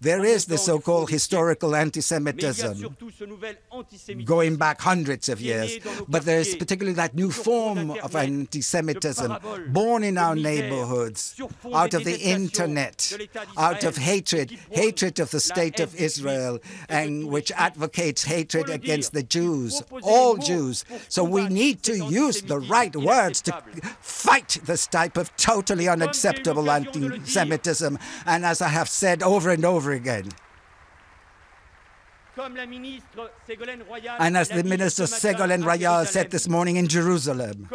There is the so-called historical anti-Semitism. Going back hundreds of years, but there is particularly that new form of anti-Semitism born in our neighborhoods, out of the internet, out of hatred, hatred of the state of Israel, and which advocates hatred against the Jews, all Jews. So we need to use the right words to fight this type of totally unacceptable anti-Semitism. And as I have said over and over again, and as the Minister Ségolène Royal said this morning in Jerusalem,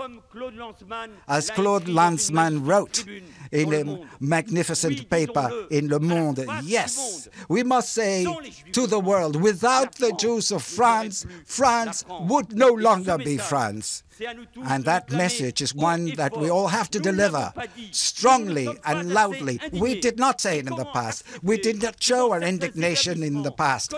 as Claude Lanzmann wrote in a magnificent paper in Le Monde, yes, we must say to the world, without the Jews of France, France would no longer be France. And that message is one that we all have to deliver strongly and loudly. We did not say it in the past. We did not show our indignation in the past.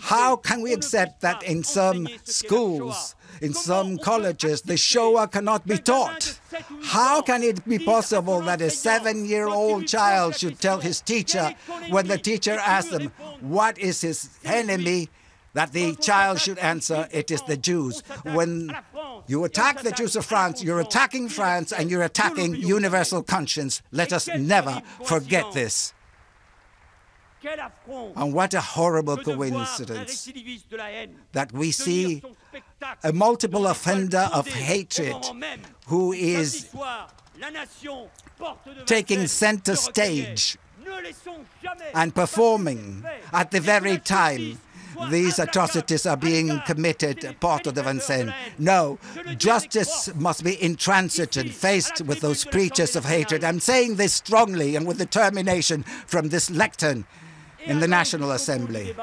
How can we accept that in some schools, in some colleges, the Shoah cannot be taught? How can it be possible that a seven year old child should tell his teacher when the teacher asks him, What is his enemy? that the child should answer, It is the Jews. When you attack the Jews of France, you're attacking France and you're attacking universal conscience. Let us never forget this. And what a horrible coincidence that we see a multiple offender of hatred who is taking center stage and performing at the very time these atrocities are being committed, Porte de Vincennes. No, justice must be intransigent, faced with those preachers of hatred. I'm saying this strongly and with determination from this lectern in the National Assembly.